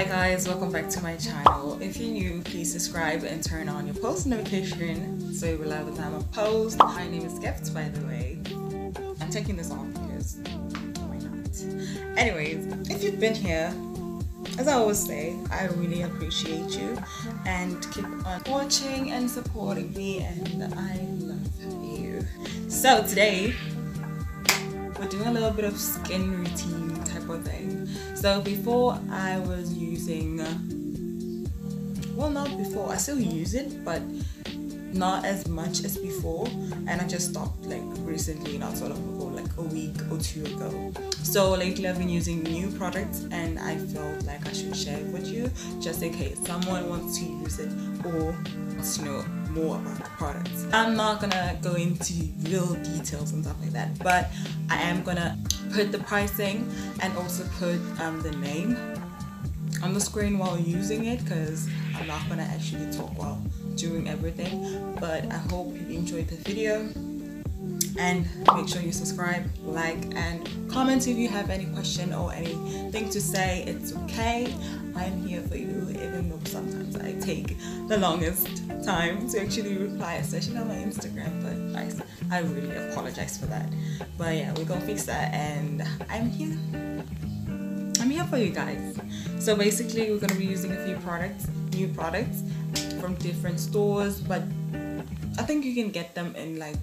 Hi guys, welcome back to my channel. If you're new, please subscribe and turn on your post notification so you will have the time of post. My name is Gift, by the way. I'm taking this off because why not? Anyways, if you've been here, as I always say, I really appreciate you and keep on watching and supporting me and I love you. So today doing a little bit of skin routine type of thing. So before I was using, well, not before, I still use it, but not as much as before. And I just stopped like recently, not sort of ago, like a week or two ago. So lately I've been using new products and I felt like I should share it with you just in case someone wants to use it or to know more about the products. I'm not gonna go into real details and stuff like that, but I am gonna put the pricing and also put um, the name on the screen while using it because I'm not gonna actually talk while doing everything. But I hope you enjoyed the video and make sure you subscribe like and comment if you have any question or anything to say. It's okay. I'm here for you even though sometimes i take the longest time to actually reply especially on my instagram but guys i really apologize for that. But yeah we're gonna fix that and i'm here. I'm here for you guys. So basically we're gonna be using a few products new products from different stores but i think you can get them in like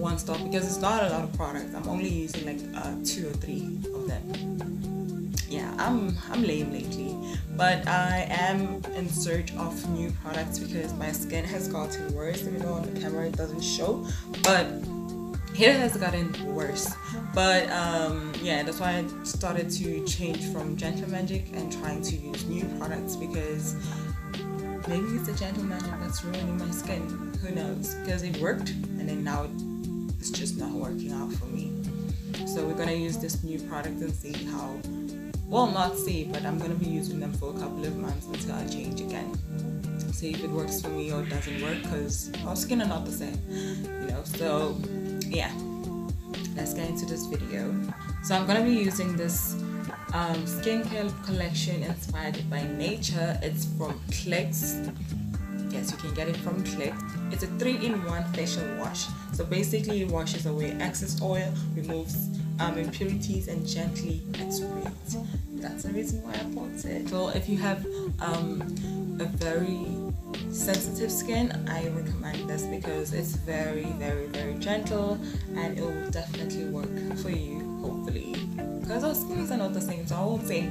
one store because it's not a lot of products. I'm only using like uh, two or three of them. Yeah, I'm I'm lame lately, but I am in search of new products because my skin has gotten worse. Even though on the camera it doesn't show, but here has gotten worse. But um, yeah, that's why I started to change from Gentle Magic and trying to use new products because maybe it's the Gentle Magic that's ruining my skin. Who knows? Because it worked and then now it it's just not working out for me. So we're gonna use this new product and see how, well not see, but I'm gonna be using them for a couple of months until I change again. See if it works for me or doesn't work because our skin are not the same, you know, so yeah. Let's get into this video. So I'm gonna be using this um, skincare collection inspired by nature. It's from Clicks yes you can get it from click. It's a three-in-one facial wash. So basically it washes away excess oil removes um, impurities and gently exfoliates that's the reason why i bought it. So if you have um, a very sensitive skin i recommend this because it's very very very gentle and it will definitely work for you hopefully. Because our skins are not the same so i won't say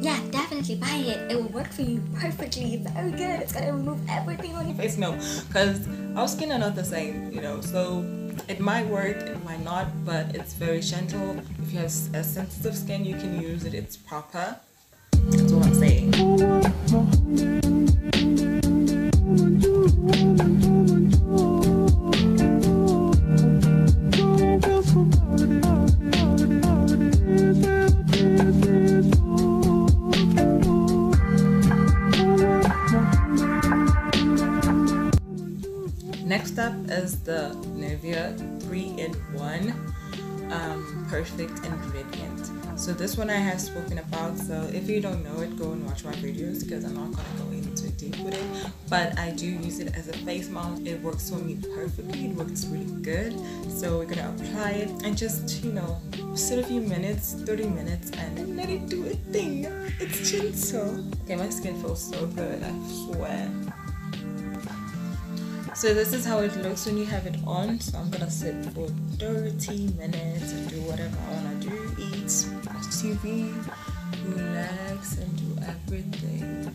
yeah, definitely buy it. It will work for you perfectly. Very good. It's gonna remove everything on your face. No, because our skin are not the same, you know. So it might work, it might not, but it's very gentle. If you have a sensitive skin, you can use it. It's proper. That's what I'm saying. Next up is the Nivea 3-in-1 um, Perfect & Radiant. So this one I have spoken about, so if you don't know it, go and watch my videos because I'm not going to go into deep with it. But I do use it as a face mask. It works for me perfectly. It works really good. So we're going to apply it and just, you know, sit a few minutes, 30 minutes, and let it do its thing. It's gentle. Okay, my skin feels so good, I swear. So this is how it looks when you have it on. So I'm gonna sit for 30 minutes and do whatever I wanna do, eat, watch TV, relax, and do everything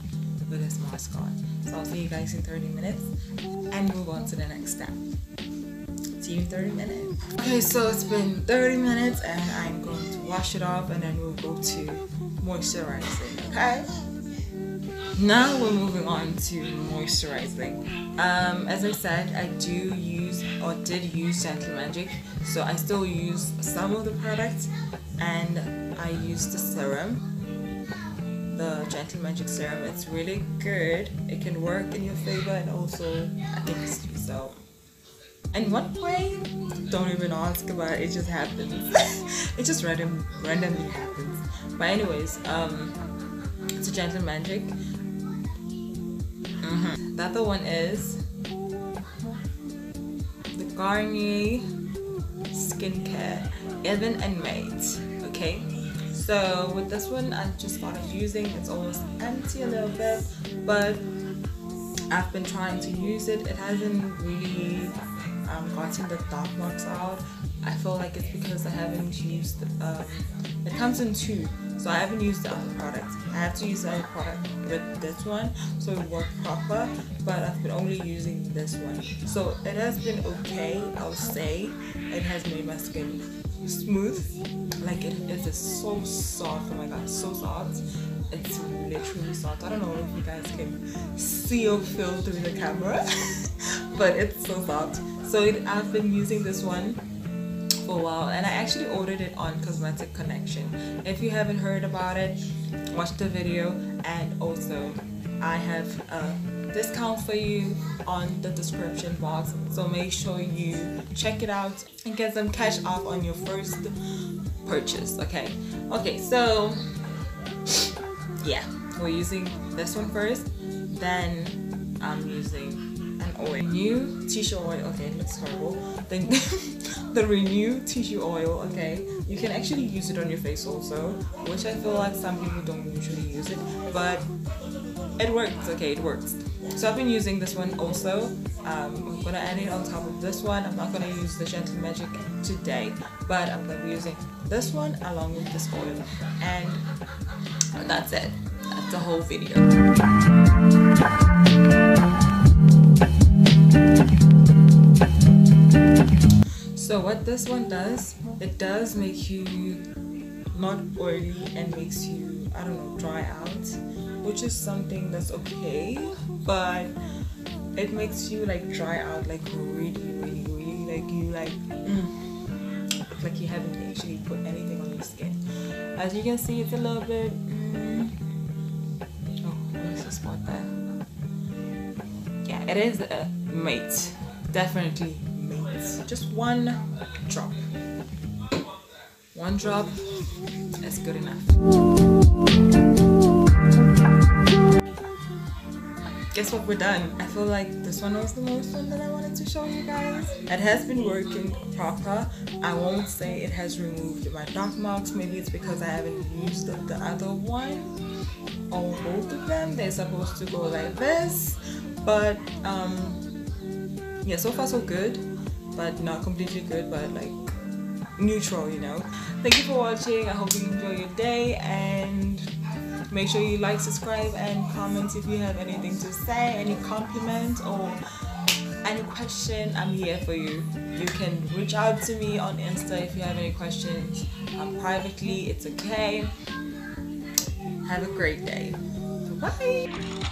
with this mask on. So I'll see you guys in 30 minutes and move on to the next step. See you in 30 minutes. Okay, so it's been 30 minutes and I'm going to wash it off and then we'll go to moisturizing, okay? Now we're moving on to moisturizing. Um, as i said i do use or did use gentle magic so i still use some of the products and i use the serum the gentle magic serum. It's really good. It can work in your favor and also against you so. In what way don't even ask about it, it just happens. It just random randomly happens. But anyways um It's a Gentle Magic. Mm-hmm. The other one is the Garnier Skincare Even and Matte. Okay, so with this one, I just started using. It's almost empty a little bit, but I've been trying to use it. It hasn't really um, gotten the dark marks out. I feel like it's because I haven't used. Um, it comes in two, so I haven't used the other product. I have to use the other product with this one, so it worked proper. But I've been only using this one, so it has been okay. I'll say it has made my skin smooth. Like it is so soft. Oh my god, so soft. It's literally soft. I don't know if you guys can see or feel through the camera, but it's so soft. So it, I've been using this one for a while and I actually ordered it on Cosmetic Connection. If you haven't heard about it, watch the video. And also I have a discount for you on the description box. So make sure you check it out and get some cash off on your first purchase okay? Okay so yeah we're using this one first then I'm using an oil. New tissue oil. Okay, looks horrible. Then the Renew tissue oil. Okay, you can actually use it on your face also, which I feel like some people don't usually use it, but it works. Okay, it works. So I've been using this one also. Um, I'm gonna add it on top of this one. I'm not gonna use the Gentle Magic today, but I'm gonna be using this one along with this oil, and that's it. That's the whole video. So what this one does, it does make you not oily and makes you, I don't know, dry out, which is something that's okay, but it makes you like dry out like really, really, really, like you like, mm, like you haven't actually put anything on your skin. As you can see, it's a little bit, mm, oh, there's a spot there. Yeah, it is a mate, definitely just one drop. One drop is good enough. Guess what, we're done. I feel like this one was the most one that I wanted to show you guys. It has been working proper. I won't say it has removed my dark marks. Maybe it's because I haven't used the, the other one or both of them. They're supposed to go like this. But um, yeah, so far so good but not completely good, but like neutral, you know. Thank you for watching. I hope you enjoy your day and make sure you like, subscribe, and comment if you have anything to say, any compliment or any question. I'm here for you. You can reach out to me on Insta if you have any questions. Um, privately, it's okay. Have a great day. Bye.